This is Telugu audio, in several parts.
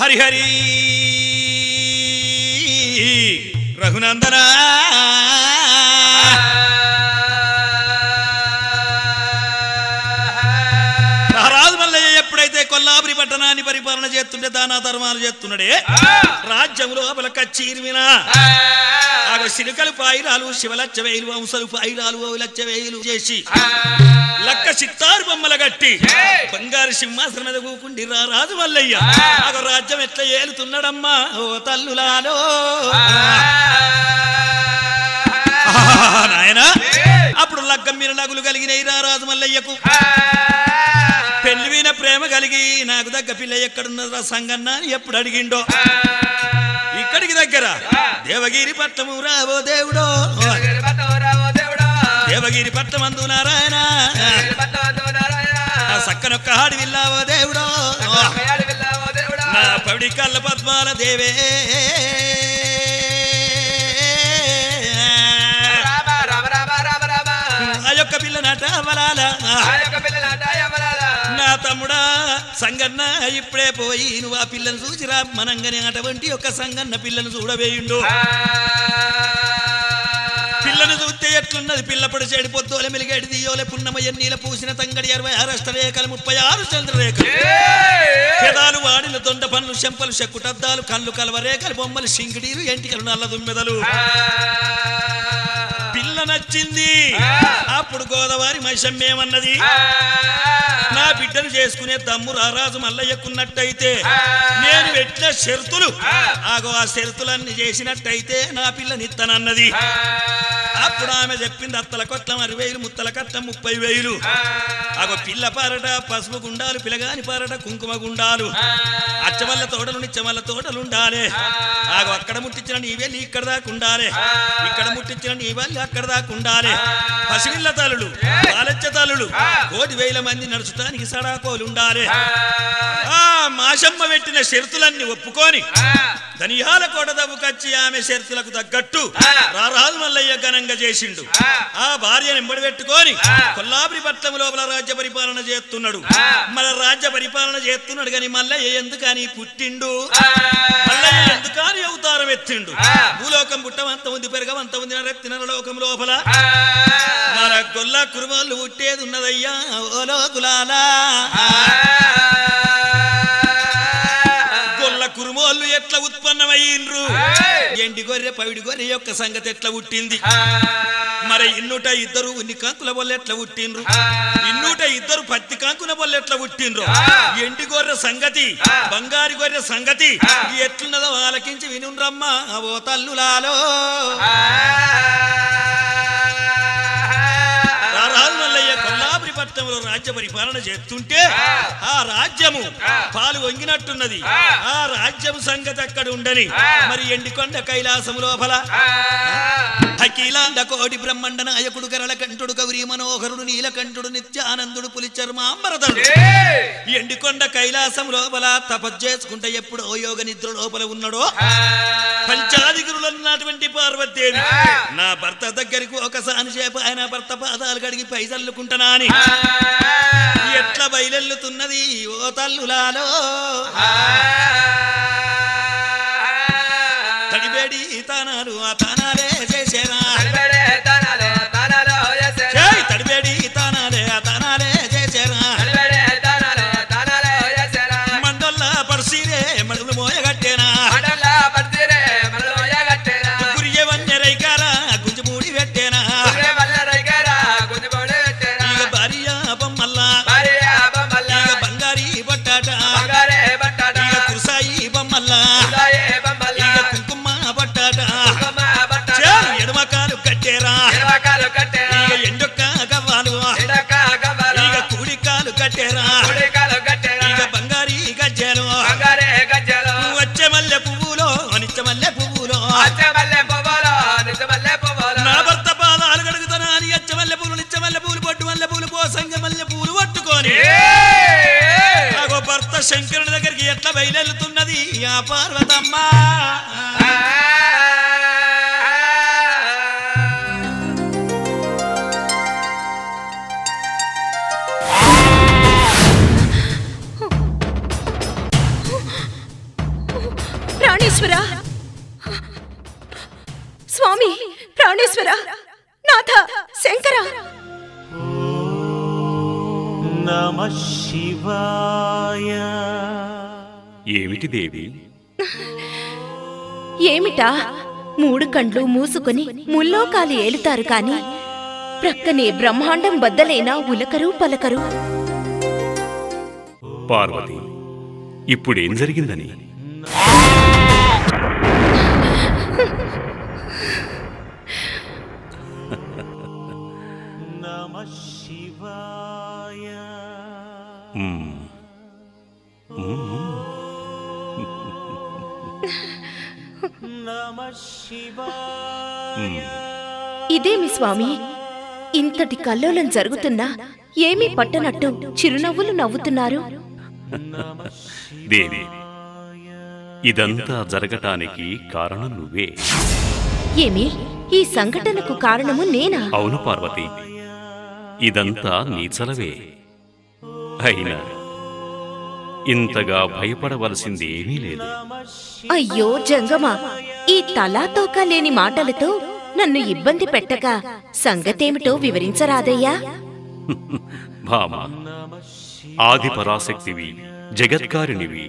హరిహరి రఘునందనా. మల్లయ్య ఎప్పుడైతే కొల్లాపురి పట్టణాన్ని పరిపాలన చేస్తుంటే దానా ధర్మాలు చేస్తున్నాడే రాజ్యం లోపల కచ్చీరివినా ఆగ సిలుకలు పాయిరాలు శివలచ్చ వేలు వంశలు పాయిరాలు లచ్చ వేలు చేసి. లక్క చిత్తారు బొమ్మల గట్టి. బంగారు సింహాసనం మీద కూకుండి రాజు మల్లయ్య ఆగ రాజ్యం ఎట్లా ఏలుతున్నాడమ్మా? ఓ తల్లులాలో. నాయనా. అప్పుడు లగ్గం మీద నగులు కలిగినాయి రా రాజు మల్లయ్యకు. పెళ్ళి మీద ప్రేమ కలిగి నాకు దగ్గ పిల్ల ఎక్కడున్నదా సంగన్న అని ఎప్పుడు అడిగిండో. ఇక్కడికి దగ్గర దేవగిరి పట్టము రావో దేవుడో. దేవగిరి పట్టమందు నారాయణ. సక్కనొక్క హాడి విల్లావో దేవుడో. నా పవిడి కళ్ళ పద్మాల దేవే. ఆ యొక్క పిల్ల నట అవలాల నా తమ్ముడా సంగన్న ఇప్పుడే పోయి నువ్వు ఆ పిల్లను చూసిరా. మనంగానే అటువంటి ఒక సంగన్న పిల్లను చూడవేయుండు ఎట్లున్నది పిల్లపడి చెడిపోద్దోలే మెలిగేడి దియోలే పున్నమయ్య నీల పూసిన తంగడి అరవై ఆరు అష్టరేఖలు ముప్పై ఆరు చంద్రరేఖలు పెదాలు వాడిన దొండ పనులు చెంపలు చెక్కుటద్దాలు కళ్ళు కలవరేఖలు బొమ్మలు శింగిడీలు ఎంటికలు నల్ల దుమ్మెదలు. పిల్ల నచ్చింది. అప్పుడు గోదావరి మైసమ్మేమన్నది నా బిడ్డను చేసుకునే దమ్ము రారాజు మల్లయ్యకున్నట్టయితే నేను పెట్టిన షరతులు. ఆగో ఆ షరతులన్నీ చేసినట్టయితే నా పిల్లనిత్తనన్నది అప్పుడు ఆమె చెప్పింది అత్తల కొట్లం అరవై వేలు ముత్తల కట్లం ముప్పై వేలు. ఆగో పిల్ల పారట పసుపు గుండాలు పిల్లగాని పారట కుంకుమ గుండాలు. అచ్చమల్ల తోటలు నిచ్చమల్ల తోటలు ఉండాలి ఆగో అక్కడ ముట్టించిన నీ వెళ్ళి ఇక్కడ దాకా ఉండాలి. ఇక్కడ ముట్టించిన నీ వెళ్ళి అక్కడ దాకా ఉండాలి. పసివిల్ల తల్లులు పాలెచ్చ తల్లులు కోటి వేల మంది నడుచుటానికి సడాకోలు ఉండాలి ఆ మాషమ్మ పెట్టిన షరతులన్నీ ఒప్పుకొని ధనియాల కోట దవ్వుకచ్చి ఆమె షరతులకు తగ్గట్టు రారాజు మల్లయ్య ఘనంగా చేసిండు. ఆ. భార్యను ఎంబడి పెట్టుకొని కొల్లాపురి పట్నం లోపల రాజ్య పరిపాలన చేస్తున్నాడు. మన రాజ్య పరిపాలన చేస్తున్నాడు కానీ మల్లయ్య ఎందుకని పుట్టిండు? మల్లయ్య ఎందుకని అవతారం ఎత్తిండు. భూలోకం పుట్టమంత ఉంది పెరగమంత ఉంది నరెత్తిన లోకం లోపల. మన గొల్ల కురుమలు పుట్టేది ఉన్నదయ్యా గొల్ల కురుమోళ్ళు ఎట్లా ఉత్పన్నమయ్యిండ్రు? ఎండి గొర్రె పవిడి గొర్రె యొక్క సంగతి ఎట్లా పుట్టింది? మరి ఇన్నుట ఇద్దరు ఉన్ని కాంకుల వల్ల ఎట్లా పుట్టిండ్రు? ఇన్నుట ఇద్దరు పత్తి కాంకుల వల్ల ఎట్లా పుట్టిండ్రు? ఎండి గొర్రె సంగతి బంగారు గొర్రె సంగతి ఎట్లున్నదో ఆలకించి వినుండ్రమ్మా ఓ తల్లులాలో. రాజ్య పరిపాలన చేస్తుంటే ఆ. రాజ్యము పాలు వంగినట్టున్నది. ఆ. రాజ్యం సంగతి అక్కడ ఉండని. మరి ఎండికొండ కైలాసం లోపల అఖిలాండ కోటి బ్రహ్మండ నాయకుడు గరళ కంఠుడు గౌరీ మనోహరుడు నీలకంఠుడు నిత్యానందుడు పులిచర్మాంబరదుడు ఎండికొండ కైలాసం లోపల తపస్సుకుంటే ఎప్పుడు ఓ యోగ నిద్ర లోపల ఉన్నాడో? పంచాదిగురులు అన్నటువంటి పార్వతీదేవి. నా భర్త దగ్గరికి ఒకసారి చేప ఆయన భర్త పాదాలు కడిగి పైసల్లుకుంటున్నా అని. ఎట్లా బయలెల్లుతున్నది ఓ తల్లులాలో? తడిబేడి తానాలు ఆ తానాలే ప్రాణేశ్వర? స్వామి ప్రాణేశ్వర నాథ శంకర. నమ శివాయ. ఏమిటి దేవి? ఏమిటా? మూడు కండ్లు మూసుకొని ముల్లోకాలు ఏలుతారు కాని ప్రక్కనే బ్రహ్మాండం బద్దలైనా ఉలకరు పలకరు. పార్వతి ఇప్పుడేం జరిగిందని? ఇదేమి స్వామి? ఇంతటి కల్లోలం జరుగుతున్నా ఏమీ పట్టనట్టు చిరునవ్వులు నవ్వుతున్నారు? దేవి ఇదంతా జరగటానికి కారణం నువ్వే. ఏమి? ఈ సంఘటనకు కారణము నేనా? అవును పార్వతి ఇదంతా నీ చలవే. అయినా ఇంతగా భయపడవలసింది ఏమీ లేదు. అయ్యో జంగమా ఈ తలా తోకా లేని మాటలతో నన్ను ఇబ్బంది పెట్టక సంగతేమిటో వివరించరాదయ్యా. భామ ఆది పరాశక్తివి జగత్కారిణివి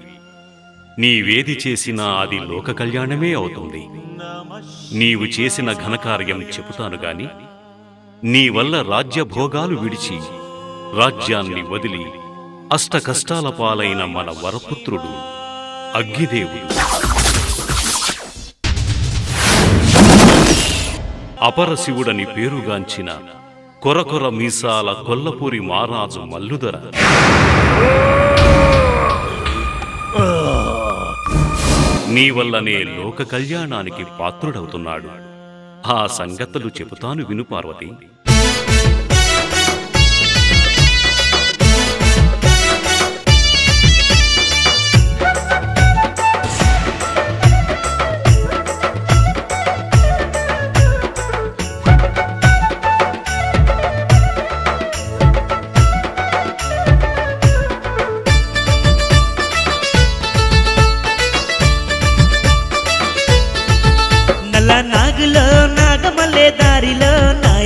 నీవేది చేసినా అది లోక కళ్యాణమే అవుతుంది. నీవు చేసిన ఘనకార్యం చెబుతాను గాని నీ వల్ల రాజ్యభోగాలు విడిచి రాజ్యాన్ని వదిలి అష్ట కష్టాల పాలైన మన వరపుత్రుడు అగ్గిదేవుడు. అపరశివుడని పేరుగాంచిన కొరకొర మీసాల కొల్లపూరి మారాజు మల్లుదర. నీ వల్లనే లోక కళ్యాణానికి పాత్రుడవుతున్నాడు. ఆ సంగతులు చెబుతాను విను పార్వతి.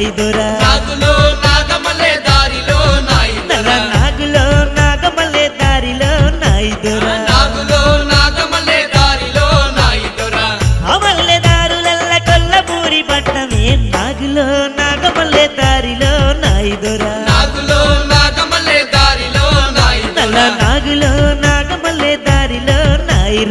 నాయిదొరా నాగులో నాగమలే దారిలో నాయుదర. నాగులో నాగమల్లే దారిలో నాయిదొరా. నాగులో నాగమలే దారిలో నాయుదర. అమల్లె దారులల్ల కొల్లపూరి పట్టమే నాగులో నాగమల్లే దారిలో నాయిదొరా. నాగులో నాగమలే దారిలో నల్ల నాయుదర నాగులో నాగమల్లే దారిలో నాయి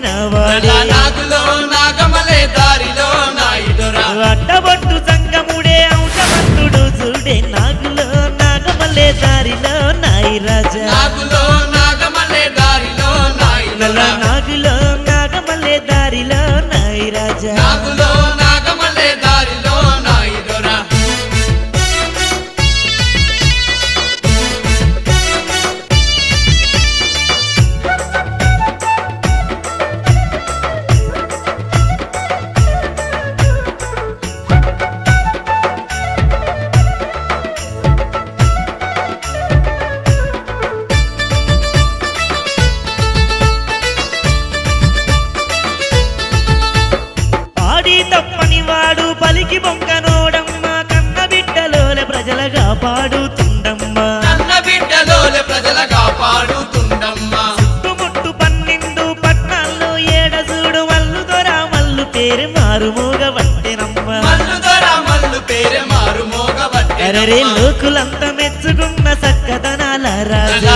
తోడబుట్టిన వాడే నల్ల నాగులో నాగమలే దారిలో నాయుదర అడ్డబొట్టు సంగముడే ఔషమంతుడు చూడే నాగులో నాగమల్లే దారిలో నాయి రాజా. నాగులో నాగమలే దారిలో నాగులో నాగమల్లే దారిలో నాయి రాజా. నాగులో అరరే లోకులంతా మెచ్చుకున్న సక్కదనాల రాజా.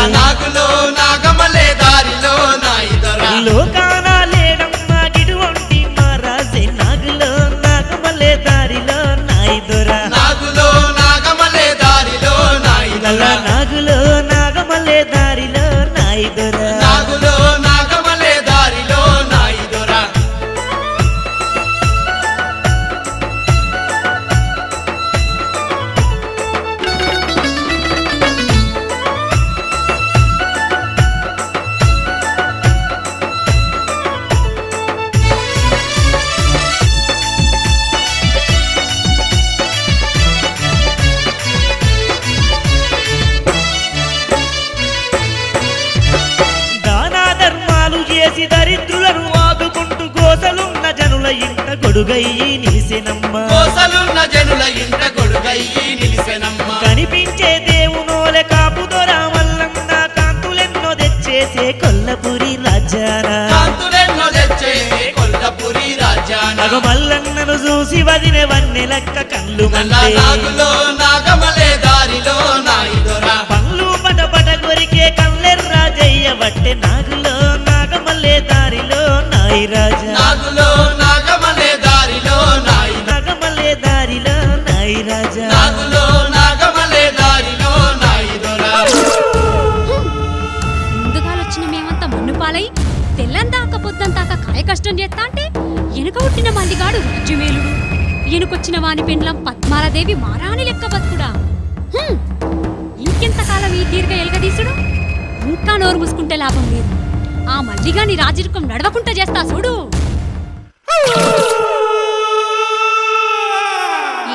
ఆదుకుంటూ గోసలున్న జనుల ఇంట గొడుగయ్యి నిలిసినమ్మ. కోసలున్న జనుల ఇంట గొడుగయ్యి నిలిసెనమ్మ. కనిపించే దేవునోలే కాపుదొర మల్లన్న కాంతులెన్నో తెచ్చేసే కొల్లపురి రాజాన. కాంతులెన్నో తెచ్చేసే కొల్లపురి రాజ్యాన మగ మల్లన్నను చూసి వదిన వన్నె లెక్క కళ్ళు నాగులో నాగమలే దారిలో నాయిదొర పళ్ళు పట పట కొరికే కల్లెర్రా జయ్యబట్టే నాగులో. నాయి రాజా నాగులో నాగమలే దారిలో నాయిద నాగమల్లే దారిలో నాయి రాజా. నాగులో నాగమలే దారిలో నాయిదొర ముందుగాలొచ్చిన మేమంతా మన్ను పాలై తెల్లందాక పొద్దంతాక కాయ కష్టం చేస్తా అంటే వెనుక పుట్టిన మల్లిగాడు రాజ్యమేలుడు. వెనుకొచ్చిన వాని పెండ్లం పద్మాలదేవి మారాణి లెక్క బతుకుడా? హ్మ్. ఇంకెంతకాలం ఈ దీర్ఘ ఎలగదీసుడు? ఇంకా నోరు మూసుకుంటే లాభం లేదు. ఆ మల్లిగాని రాజరికం నడవకుండా చేస్తా చూడు.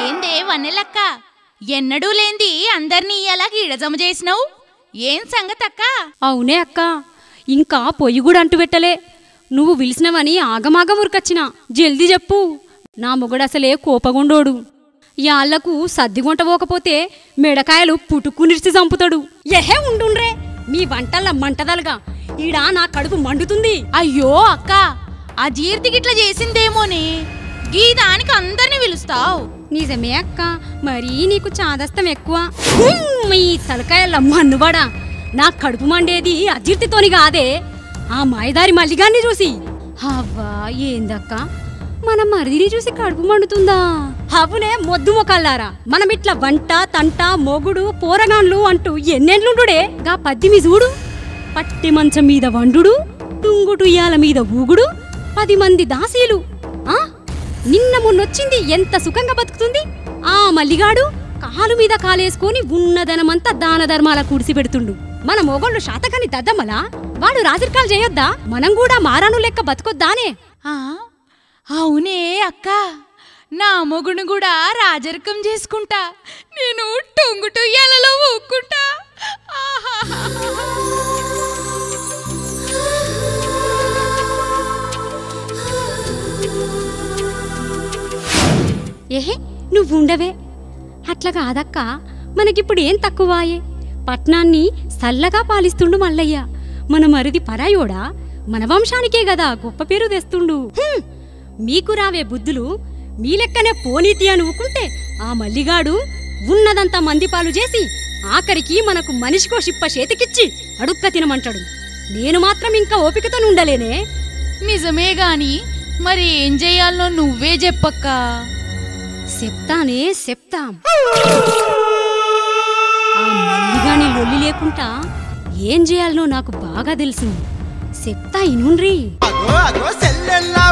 ఏందే వన్నెలక్క? ఎన్నడూ లేంది అందర్నీ ఇలా జమ చేసినావు? ఏం సంగతక్క? అవునే అక్క ఇంకా పొయ్యి కూడా అంటు పెట్టలే. నువ్వు పిలిచినవని ఆగమాగం ఉరికొచ్చిన. జల్దీ చెప్పు. నా మొగడసలే కోపగుండోడు. యాళ్ళకు సర్దిగుంట పోకపోతే మెడకాయలు పుటుక్కు నిరిచి చంపుతాడు. ఎహే ఉండుండ్రే. మీ వంటల్ల మంటదలుగా ఈడ నా కడుపు మండుతుంది. అయ్యో అక్క ఆ జీర్తి గిట్ల చేసిందేమోనే. గీ దానికి అందరిని పిలుస్తావు. నిజమే అక్క మరీ నీకు చాదస్తం ఎక్కువ. మీ తలకాయల మన్నుబడా నా కడుపు మండేది అజీర్తితోని కాదే. ఆ మాయదారి మల్లిగాన్ని చూసి. అవ్వా ఏందక్క? మన మరిదిని చూసి కడుపు మండుతుందా? అవునే మొద్దు మొకల్లారా మనం ఇట్లా వంట తంట మొగుడు పోరగాన్లు అంటూ ఎన్నెండ్లుండుడే గా పద్దిమి చూడు పట్టి మంచం మీద వండుడు టుంగుటుయ్యాల మీద ఊగుడు పది మంది దాసీలు. ఆ? నిన్న మొన్నొచ్చింది ఎంత సుఖంగా బతుకుతుంది? ఆ మల్లిగాడు కాలు మీద కాలేసుకొని ఉన్నదనమంతా దాన ధర్మాల కూడిసి పెడుతుండు మన మొగళ్ళు శాతకాన్ని దద్దమ్మలా? వాడు రాజరికాలు చేయొద్దా మనం కూడా మారాను లెక్క బతుకొద్దానే. అవునే అక్కా. నా మొగుడు కూడా రాజరికం చేసుకుంటా. నేను టొంగుటు ఎలలో ఊక్కుంటా. ఏహే నువ్వుండవే. అట్లా కాదక్క మనకిప్పుడు ఏం తక్కువాయే? పట్నాన్ని సల్లగా పాలిస్తుండు మల్లయ్య. మన మరిది పరాయోడా మన వంశానికే గదా గొప్ప పేరు తెస్తుండు. మీకు రావే బుద్ధులు మీ లెక్కనే పోనీతి అని ఊకుంటే ఆ మల్లిగాడు ఉన్నదంతా మందిపాలు చేసి ఆఖరికి మనకు మనిషికో షిప్ప చేతికిచ్చి అడుక్క తినమంటాడు. నేను మాత్రం ఇంకా ఓపికతో ఉండలేనే నిజమే గాని మరి ఏం చెయ్యాలో నువ్వే చెప్పక్కా. చెప్తానే చెప్తాం. ఆ మల్లిగాని లేకుండా ఏం చేయాలనో నాకు బాగా తెలుసు చెప్తా ఇనుండ్రి. అగో అగో సెల్లెల్లా.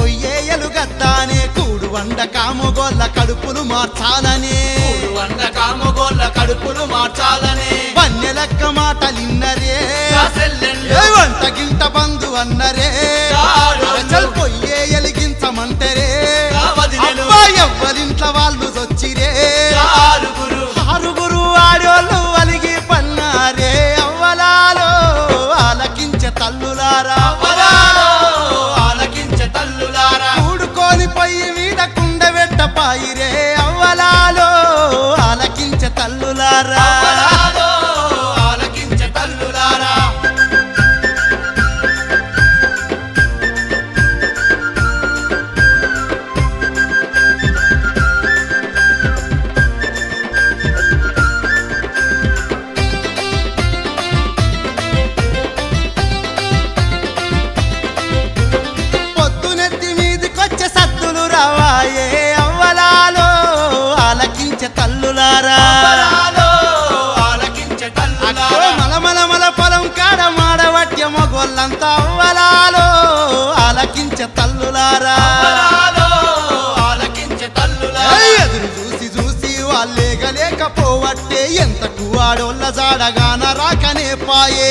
పొయ్యేయలు గద్దానే. కూడు వండ కాముగోళ్ళ కడుపులు మార్చాలనే. మూడు వంద కామగోళ్ళ కడుపులు మార్చాలనే. వన్యలక్క మాటలిన్నరే. ఆ సెల్లెళ్ళు. ఏ వంట గింట బంధు అన్నరే. చూసి వాళ్ళేగలేకపోవట్టే ఎంతకు ఆడోళ్ళ జాడగాన రాకనే పాయే.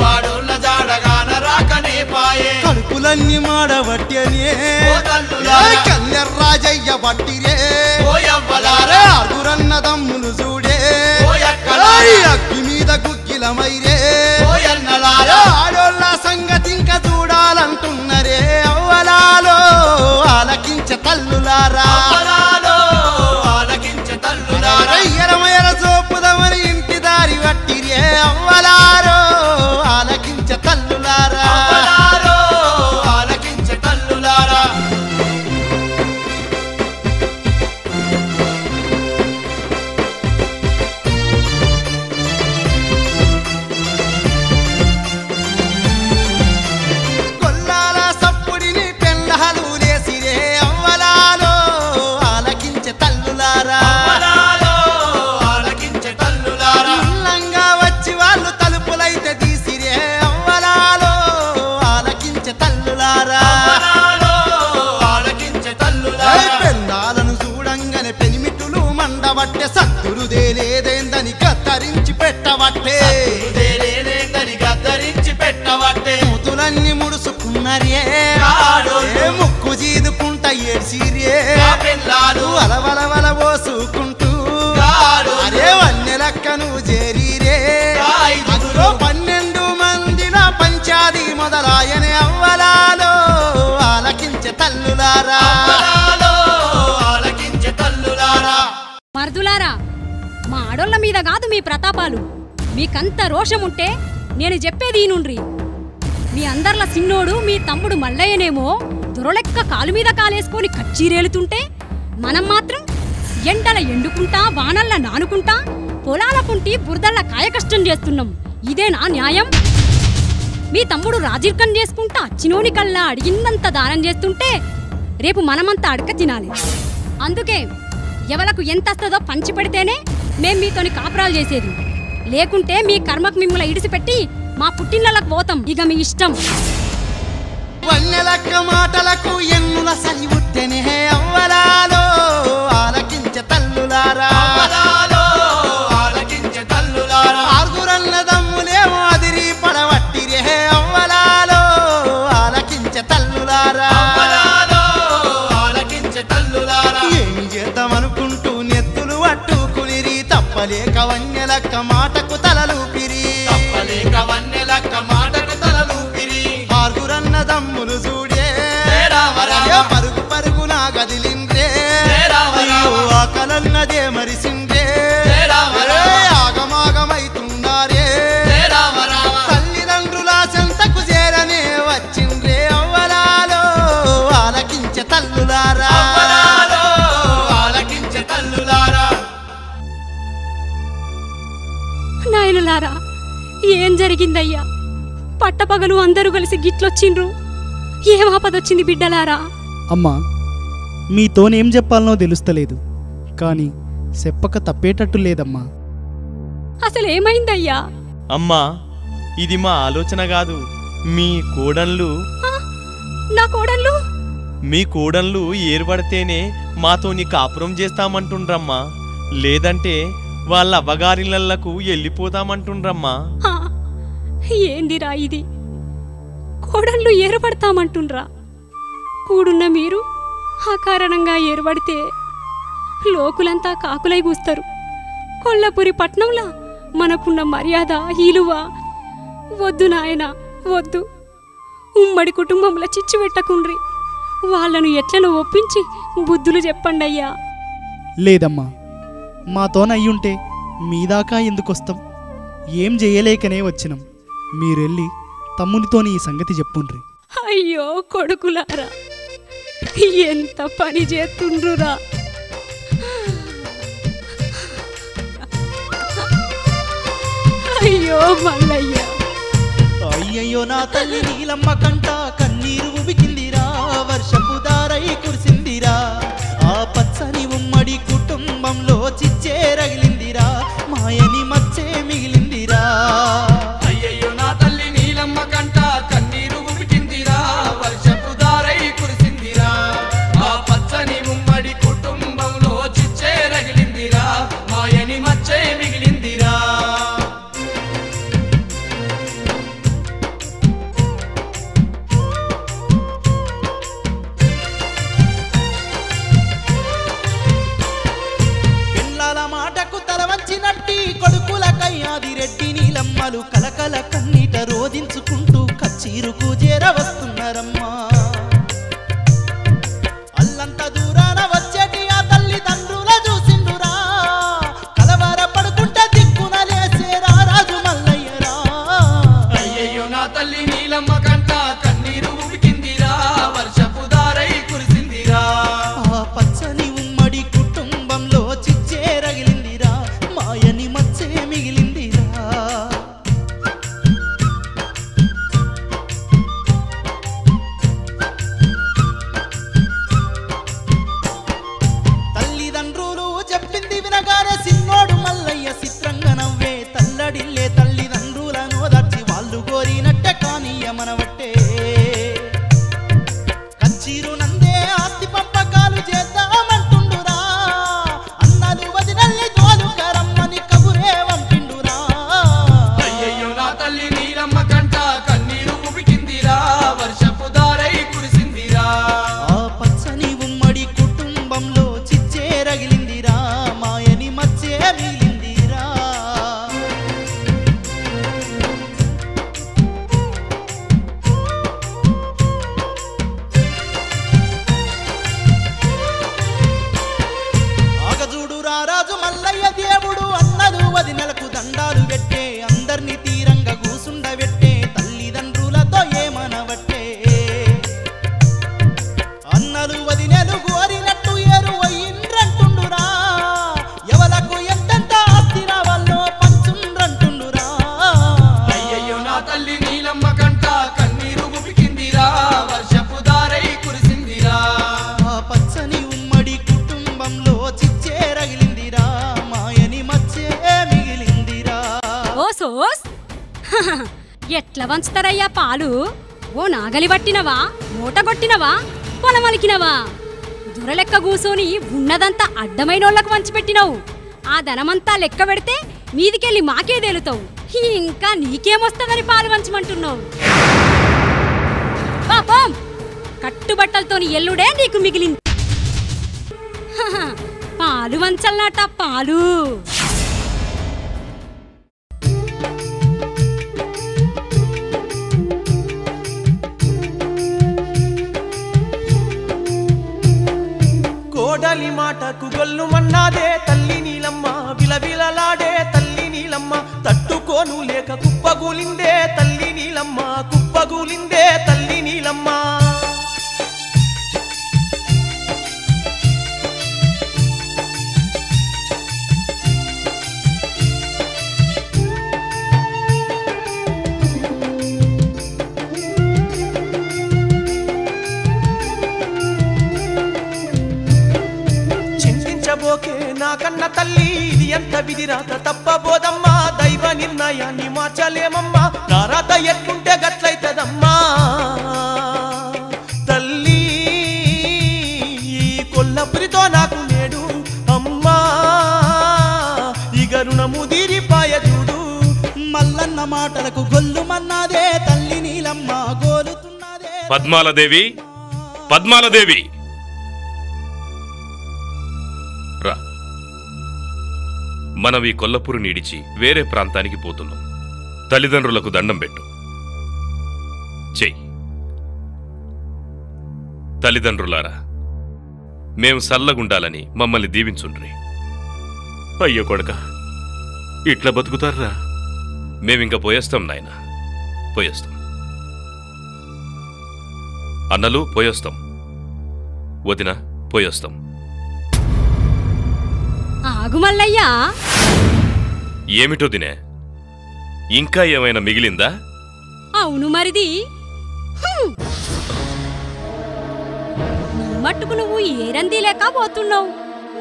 వాడోళ్ళ జాడగాన రాకనే పాయే. కడుపులన్నీ మాడబట్టేనే ఓ తల్లులారా. కన్నెర్రాజయ్య బట్టిరే ఆగురన్న దమ్ములు చూడే. అగ్గి మీద గుగ్గిలమైరే ఆడోళ్ళ సంగతి ఇంకా చూడాలంటున్నరే. అవ్వలాలో ఆలకించ తల్లులారా. ఏ ముక్కు జీదుకుంట ఏడ్చిరే పిల్లాలు. వలవలవల పోసుకుంటూ ఆడోళ్ళు. అరే వన్నె లెక్కను చేరిరే. అందులో పన్నెండు మందిల పంచాది మొదలాయనే అవ్వలాలో. ఆలకించే తల్లులారా. అవ్వలాలో. ఆలకించే తల్లులారా. మర్దులారా మా ఆడోళ్ళ మీద కాదు మీ ప్రతాపాలు. మీకంత రోషం ఉంటే నేను చెప్పేది ఈనుండ్రి. మీ అందర్ల సిన్నోడు మీ తమ్ముడు మల్లయ్యనేమో దొరలెక్క కాలు మీద కాలేసుకొని కచ్చీరేలుతుంటే మనం మాత్రం ఎండల ఎండుకుంటా వానల్ల నానుకుంటా పొలాల పుంటి బురదల్ల కాయకష్టం చేస్తున్నాం. ఇదేనా న్యాయం. మీ తమ్ముడు రాజీర్కం చేసుకుంటా చినోని కల్లా అడిగిందంత దానం చేస్తుంటే రేపు మనమంతా అడక తినాలి. అందుకే ఎవలకు ఎంత వస్తుందో పంచి పెడితేనే మేం మీతోని కాపురాలు చేసేది. లేకుంటే మీ కర్మకు మిమ్మల్ని ఇడిసిపెట్టి మా పుట్టినలకు పోతాం. ఇక మీ ఇష్టం. వన్నెలక్క మాటలకు ఎన్నుల సలి ఉట్టెనే అవ్వలాలో ఆలకించ తల్లులారా. రామ. అరే ఆగమాగమైతున్నారే తల్లిదండ్రుల చెంతకు చేరనే వచ్చిండ్రే అవ్వలాలో. ఆలకించే తల్లులారా. ఆలకించే తల్లులారా. నాయనలారా ఏం జరిగిందయ్యా? పట్టపగలు అందరూ కలిసి గిట్లొచ్చిండ్రు. ఏం ఆపదొచ్చింది బిడ్డలారా? అమ్మా మీతోనేం చెప్పాలనో తెలుస్తలేదు. కానీ చెప్పక తప్పేటట్టు లేదమ్మా. అసలేమైందయ్యా? అమ్మా ఇది మా ఆలోచన కాదు. మీ కోడన్లు నా కోడళ్ళు? మీ కోడన్లు ఏర్పడితేనే మాతోని కాపురం చేస్తామంటుండ్రమ్మా. లేదంటే వాళ్ళ అవ్వగారిళ్ళకు వెళ్ళిపోతామంటుండ్రమ్మా. ఏందిరా ఇది? కోడళ్ళు ఏర్పడతామంటుండ్రా? కూడున్న మీరు ఆ కారణంగా ఏర్పడితే లోకులంతా కాకులై కూస్తారు కొల్లపురి పట్నంలా మనకున్న మర్యాద ఇలువ. వద్దు నాయనా వద్దు. ఉమ్మడి కుటుంబంలో చిచ్చు పెట్టకుండ్రి. వాళ్ళను ఎట్లను ఒప్పించి బుద్ధులు చెప్పండి అయ్యా. లేదమ్మా మాతోన అయ్యుంటే మీ దాకా ఎందుకొస్తాం? ఏం చేయలేకనే వచ్చినాం. మీరెళ్ళి తమ్మునితోని ఈ సంగతి చెప్పుండ్రి. అయ్యో కొడుకులారా ఎంత పని చేస్తుండ్రురా. అయ్యో మల్లయ్య. అయ్యయ్యో నా తల్లి నీలమ్మ కంట పంచుతారయ్యా పాలు. ఓ నాగలి పట్టినవా? మూట కొట్టినవా? పొలమలికినవా దురలెక్క కూసోని ఉన్నదంతా అడ్డమైనోళ్ళకు పంచిపెట్టినావు ఆ ధనమంతా లెక్క పెడితే మీదికెళ్ళి మాకే తేలుతావు. ఇంకా నీకేమొస్తుందని పాలు పంచమంటున్నావు పాపం కట్టుబట్టలతోని ఎల్లుడే నీకు మిగిలింది. పాలు వంచల్నాట పాలు. కోడలి గొల్లు మన్నాదే. తల్లి నీలమ్మ విలవిలలాడే. తల్లి నీలమ్మ తట్టుకోను లేక కుప్పగూలిందే. తల్లి నీలమ్మ కుప్పగూలిందే. కన్న తల్లి ఇది ఎంత విధిరాత తప్పబోదమ్మా. దైవ నిర్ణయాన్ని మార్చలేమమ్మా. నారాత ఎట్లుంటే గట్లయితదమ్మా. తల్లి ఈ కొల్లపురితో నాకు నేడు అమ్మా. ఇక రుణము తీరిపాయ చూడు. మల్లన్న మాటలకు గొల్లుమన్నాదే. తల్లి నీలమ్మ గోలుతున్నదే. పద్మాలదేవి పద్మాలదేవి. మనం ఈ కొల్లపురు నీడిచి వేరే ప్రాంతానికి పోతున్నాం. తల్లిదండ్రులకు దండం పెట్టు. చెయ్యి తల్లిదండ్రులారా మేం సల్లగుండాలని మమ్మల్ని దీవించుండ్రి. అయ్యో కొడక ఇట్లా బతుకుతారా మేమింక పోయేస్తాం నాయనా పోయేస్తాం. అన్నలు పోయొస్తాం. వదిన పోయొస్తాం. ఆగు మల్లయ్యా ఏమిటో దినే? ఇంకా ఏమైనా మిగిలిందా? అవును మరిది. మట్టుకు నువ్వు ఏరంది లేక పోతున్నావు?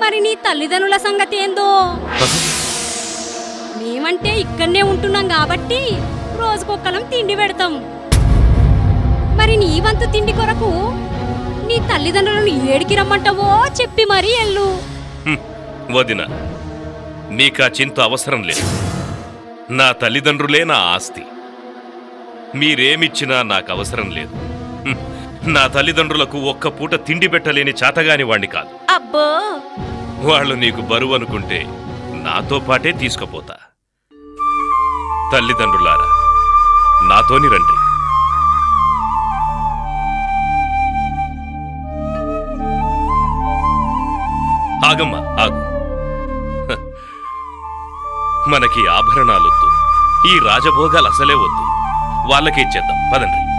మరి నీ తల్లిదండ్రుల సంగతి ఏందో? మేమంటే ఇక్కడనే ఉంటున్నాం కాబట్టి రోజుకొక్కలం తిండి పెడతాం. మరి నీ వంతు తిండి కొరకు నీ తల్లిదండ్రులను ఏడికి రమ్మంటావో చెప్పి మరీ ఎల్లు వదిన మీకా చింత అవసరం లేదు. నా తల్లిదండ్రులే నా ఆస్తి. మీరేమిచ్చినా నాకు అవసరం లేదు. నా తల్లిదండ్రులకు ఒక్క పూట తిండి పెట్టలేని చాతగాని వాణ్ణి కాదు. అబ్బో! వాళ్ళు నీకు బరువు అనుకుంటే నాతో పాటే తీసుకుపోతా. తల్లిదండ్రులారా నాతోని రండి. ఆగమ్మా ఆగు. మనకి ఆభరణాలొద్దు. ఈ రాజభోగాలు అసలే వద్దు. వాళ్ళకే ఇచ్చేద్దాం. పదండి.